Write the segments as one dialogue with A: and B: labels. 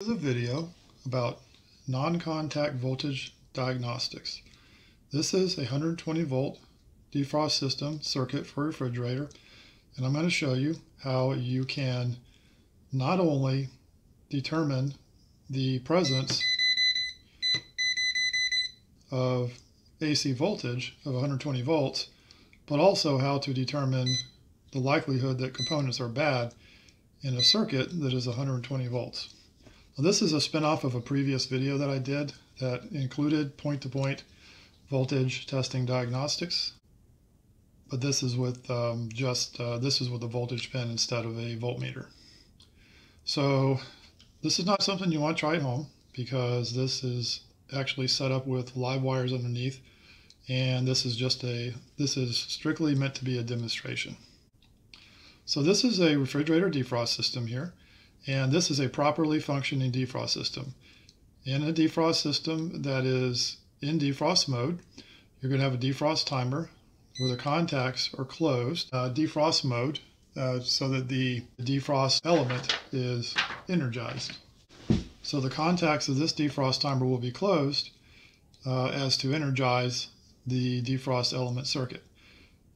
A: This is a video about non-contact voltage diagnostics. This is a 120 volt defrost system circuit for a refrigerator and I'm going to show you how you can not only determine the presence of AC voltage of 120 volts but also how to determine the likelihood that components are bad in a circuit that is 120 volts. Now this is a spin-off of a previous video that I did that included point-to-point -point voltage testing diagnostics. But this is with um, just, uh, this is with a voltage pen instead of a voltmeter. So this is not something you want to try at home because this is actually set up with live wires underneath and this is just a, this is strictly meant to be a demonstration. So this is a refrigerator defrost system here, and this is a properly functioning defrost system. In a defrost system that is in defrost mode, you're going to have a defrost timer where the contacts are closed, uh, defrost mode, uh, so that the defrost element is energized. So the contacts of this defrost timer will be closed uh, as to energize the defrost element circuit.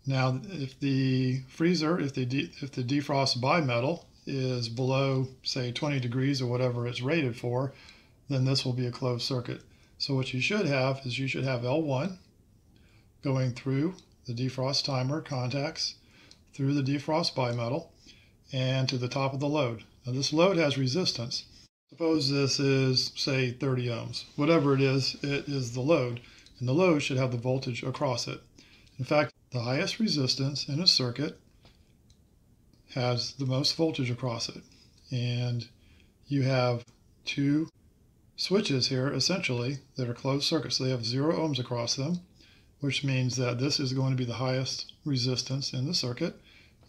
A: Now, if the freezer, if the, if the defrost bimetal is below, say, 20 degrees or whatever it's rated for, then this will be a closed circuit. So what you should have is you should have L1 going through the defrost timer contacts, through the defrost bimetal, and to the top of the load. Now this load has resistance. Suppose this is, say, 30 ohms. Whatever it is, it is the load, and the load should have the voltage across it. In fact, the highest resistance in a circuit has the most voltage across it. And you have two switches here, essentially, that are closed circuits. So they have zero ohms across them, which means that this is going to be the highest resistance in the circuit,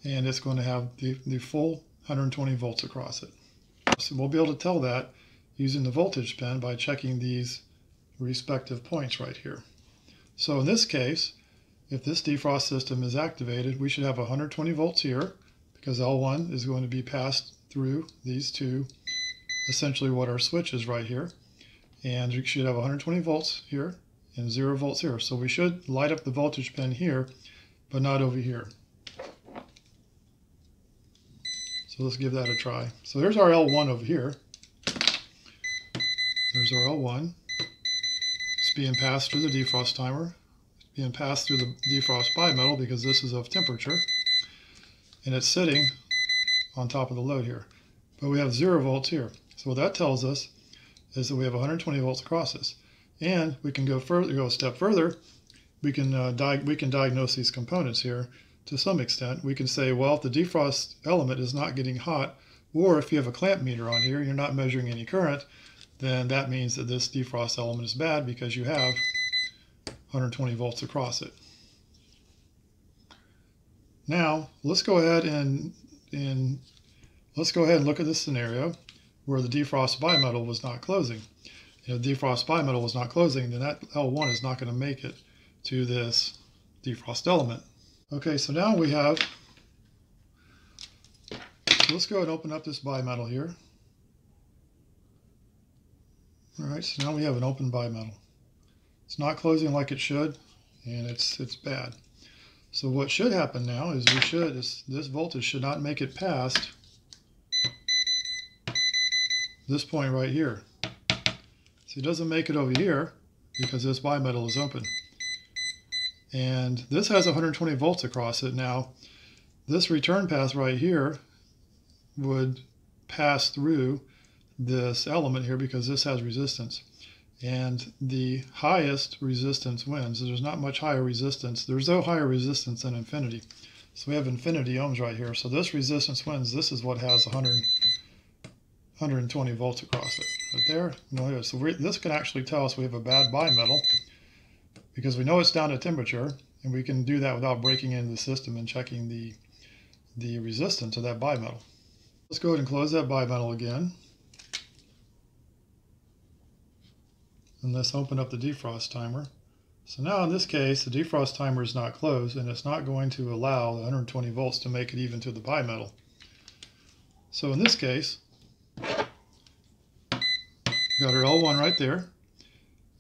A: and it's going to have the, the full 120 volts across it. So we'll be able to tell that using the voltage pen by checking these respective points right here. So in this case, if this defrost system is activated, we should have 120 volts here because L1 is going to be passed through these two, essentially what our switch is right here. And we should have 120 volts here and 0 volts here. So we should light up the voltage pen here, but not over here. So let's give that a try. So there's our L1 over here. There's our L1. It's being passed through the defrost timer It's being passed through the defrost bimetal because this is of temperature and it's sitting on top of the load here. But we have zero volts here. So what that tells us is that we have 120 volts across this. And we can go further, go a step further. We can uh, we can diagnose these components here to some extent. We can say, well, if the defrost element is not getting hot, or if you have a clamp meter on here, you're not measuring any current, then that means that this defrost element is bad because you have 120 volts across it. Now, let's go ahead and, and let's go ahead and look at this scenario where the defrost bimetal was not closing. If defrost bimetal was not closing, then that L1 is not going to make it to this defrost element. Okay, so now we have, let's go ahead and open up this bimetal here. All right, so now we have an open bimetal. It's not closing like it should, and it's it's bad. So what should happen now is we should, this, this voltage should not make it past this point right here. So it doesn't make it over here because this bimetal is open. And this has 120 volts across it. Now, this return path right here would pass through this element here because this has resistance and the highest resistance wins. There's not much higher resistance. There's no higher resistance than infinity. So we have infinity ohms right here. So this resistance wins. This is what has 100, 120 volts across it. Right there, no So this can actually tell us we have a bad bimetal because we know it's down to temperature and we can do that without breaking into the system and checking the, the resistance of that bimetal. Let's go ahead and close that bimetal again. And let's open up the defrost timer. So now in this case, the defrost timer is not closed and it's not going to allow the 120 volts to make it even to the bimetal. So in this case, got our L1 right there.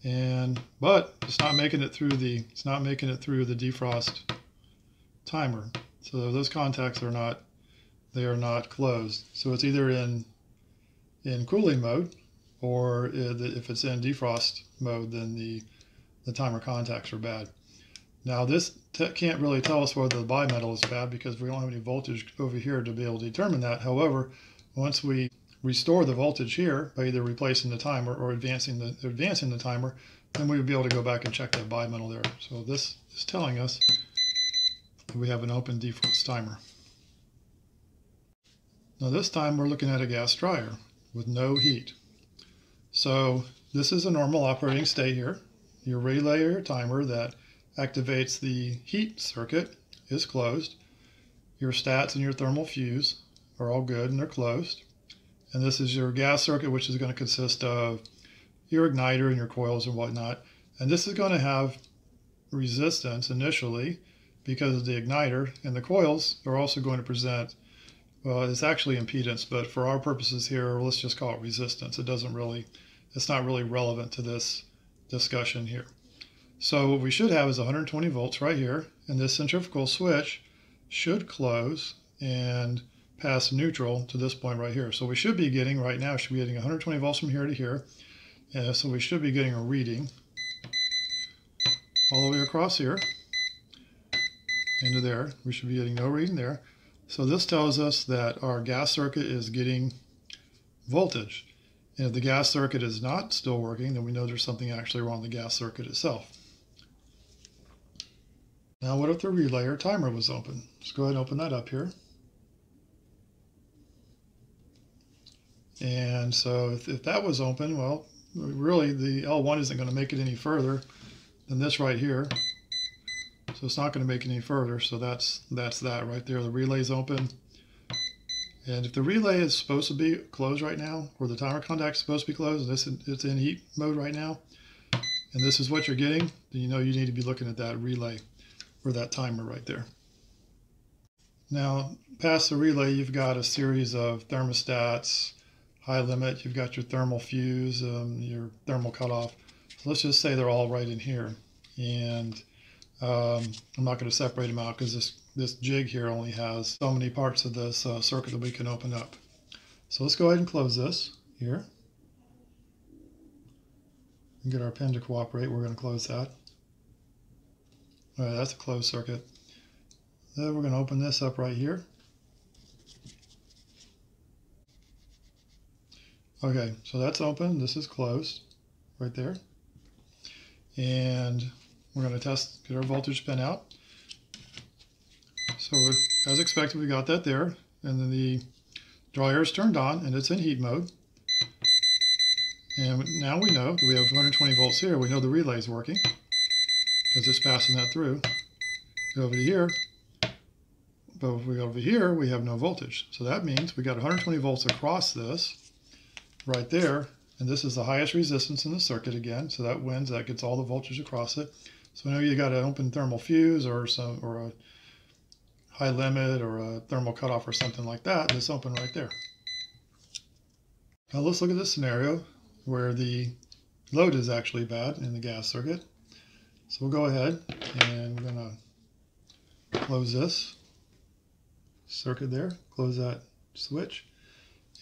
A: And but it's not making it through the it's not making it through the defrost timer. So those contacts are not they are not closed. So it's either in in cooling mode or uh, if it's in defrost mode, then the, the timer contacts are bad. Now this can't really tell us whether the bimetal is bad because we don't have any voltage over here to be able to determine that. However, once we restore the voltage here by either replacing the timer or advancing the advancing the timer, then we would be able to go back and check that bimetal there. So this is telling us that we have an open defrost timer. Now this time we're looking at a gas dryer with no heat. So this is a normal operating state here. Your relay or timer that activates the heat circuit is closed. Your stats and your thermal fuse are all good and they're closed. And this is your gas circuit, which is going to consist of your igniter and your coils and whatnot. And this is going to have resistance initially because of the igniter and the coils are also going to present well it's actually impedance but for our purposes here let's just call it resistance it doesn't really it's not really relevant to this discussion here. So what we should have is 120 volts right here, and this centrifugal switch should close and pass neutral to this point right here. So we should be getting, right now, should be getting 120 volts from here to here. And so we should be getting a reading all the way across here into there. We should be getting no reading there. So this tells us that our gas circuit is getting voltage. And if the gas circuit is not still working, then we know there's something actually wrong with the gas circuit itself. Now what if the relay or timer was open? Let's go ahead and open that up here. And so if, if that was open, well, really the L1 isn't going to make it any further than this right here. So it's not going to make any further. So that's that's that right there. The relay's open. And if the relay is supposed to be closed right now, or the timer contact is supposed to be closed, and this it's in heat mode right now, and this is what you're getting, then you know you need to be looking at that relay or that timer right there. Now, past the relay, you've got a series of thermostats, high limit, you've got your thermal fuse, um, your thermal cutoff. So let's just say they're all right in here. And um, I'm not going to separate them out because this this jig here only has so many parts of this uh, circuit that we can open up. So let's go ahead and close this here. And get our pen to cooperate. We're going to close that. All right, that's a closed circuit. Then we're going to open this up right here. Okay, so that's open. This is closed right there. And we're going to test, get our voltage pen out. So as expected, we got that there. And then the dryer is turned on and it's in heat mode. And now we know that we have 120 volts here. We know the relay is working because it's passing that through. Go over to here. But if we go over here, we have no voltage. So that means we got 120 volts across this right there. And this is the highest resistance in the circuit again. So that wins, that gets all the voltage across it. So now you got an open thermal fuse or some or a high limit or a thermal cutoff or something like that, it's open right there. Now let's look at this scenario where the load is actually bad in the gas circuit. So we'll go ahead and we're going to close this circuit there, close that switch,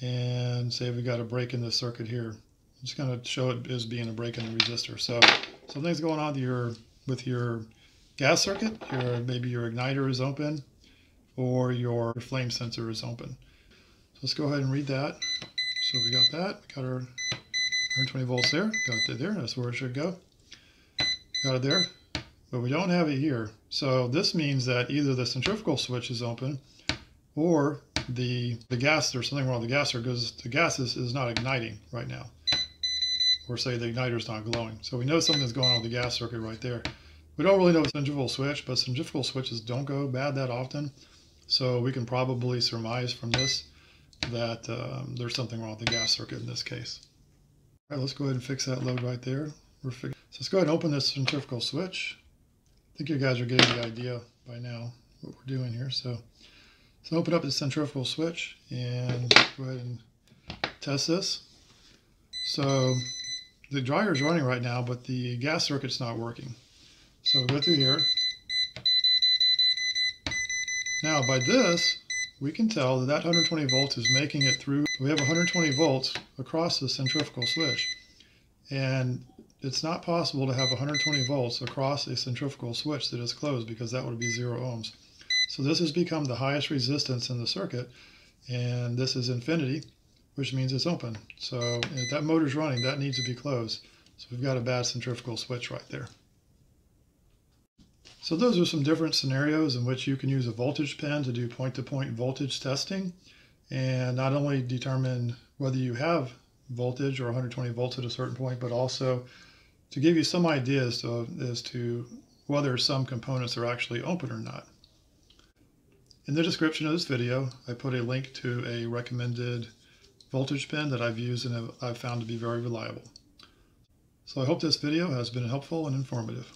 A: and say we got a break in the circuit here. I'm just going to show it as being a break in the resistor. So something's going on with your, with your gas circuit. Your, maybe your igniter is open or your flame sensor is open. So let's go ahead and read that. So we got that, we got our 120 volts there, got it there, that's where it should go. Got it there, but we don't have it here. So this means that either the centrifugal switch is open or the, the gas, there's something wrong with the gas because the gas is, is not igniting right now. Or say the igniter is not glowing. So we know something's going on with the gas circuit right there. We don't really know the centrifugal switch, but centrifugal switches don't go bad that often. So we can probably surmise from this that um, there's something wrong with the gas circuit in this case. All right, let's go ahead and fix that load right there. So let's go ahead and open this centrifugal switch. I think you guys are getting the idea by now what we're doing here. So, so open up the centrifugal switch and go ahead and test this. So the dryer is running right now, but the gas circuit's not working. So we go through here. Now by this, we can tell that that 120 volts is making it through. We have 120 volts across the centrifugal switch. And it's not possible to have 120 volts across a centrifugal switch that is closed because that would be zero ohms. So this has become the highest resistance in the circuit and this is infinity, which means it's open. So if that motor's running, that needs to be closed. So we've got a bad centrifugal switch right there. So those are some different scenarios in which you can use a voltage pen to do point-to-point -point voltage testing and not only determine whether you have voltage or 120 volts at a certain point, but also to give you some ideas to, as to whether some components are actually open or not. In the description of this video, I put a link to a recommended voltage pen that I've used and I've found to be very reliable. So I hope this video has been helpful and informative.